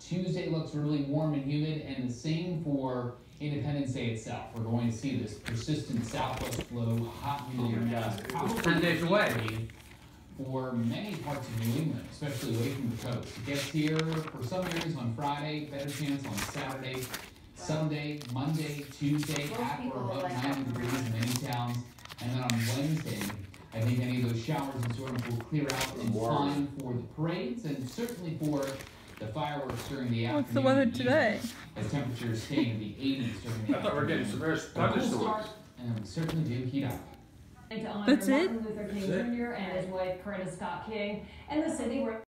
Tuesday looks really warm and humid, and the same for Independence Day itself. We're going to see this persistent southwest flow, hot humid oh air mass. It's 10 days away. For many parts of New England, especially away from the coast. It gets here for some areas on Friday, better chance on Saturday, Sunday, Monday, Tuesday, Most at or above ninety degrees in many towns. And then on Wednesday, I think any of those showers and storms will clear out in Warm. time for the parades and certainly for the fireworks during the afternoon. What's the weather and evening, today? As temperatures stay in the eighties during the I thought we were getting afternoon. severe thunderstorms. And we certainly do heat up. to honor That's it? Martin Luther King That's it. Jr. and his wife Coretta Scott King and the city where